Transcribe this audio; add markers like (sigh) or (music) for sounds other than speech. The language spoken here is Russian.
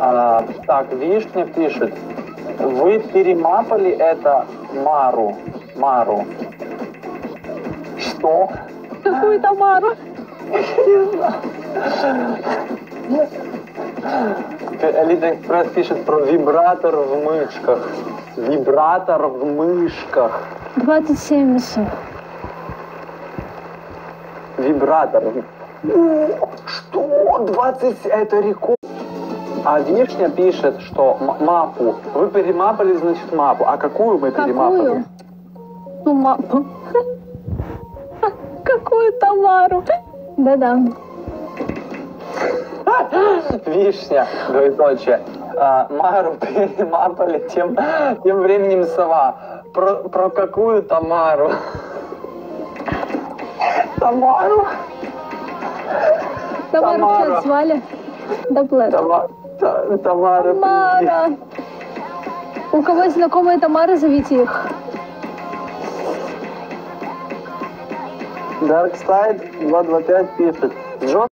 А, так, Вишня пишет. Вы перемапали это Мару. Мару. Что? Какую Тамару? Элита Экспресс пишет про вибратор в мышках. Вибратор в мышках. 27 весов. Вибратор. О, Что? 20? Это рекорд. А Вишня пишет, что мапу. Вы перемапали, значит, мапу. А какую мы перемапали? Какую? Ну, мапу. Какую Тамару? Да-да. (laughs) Вишня, двоеточие. А, Мару перемапали, тем, тем временем сова. Про, про какую Тамару? (laughs) Тамару? Тамару Тамара. как звали? Да Блэк. Та- Тамара. привет. Тамара. У кого есть знакомые Тамары, зовите их. Darkside 225 пишет. Джон